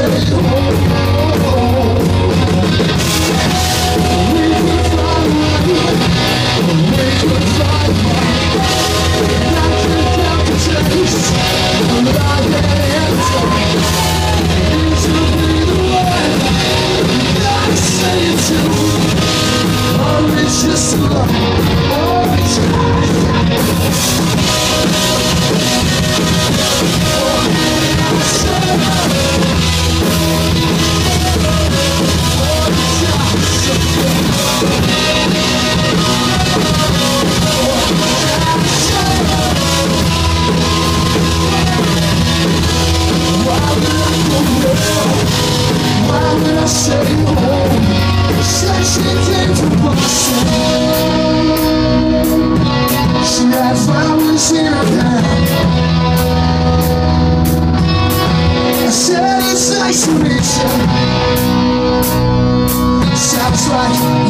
Thank you. Sounds like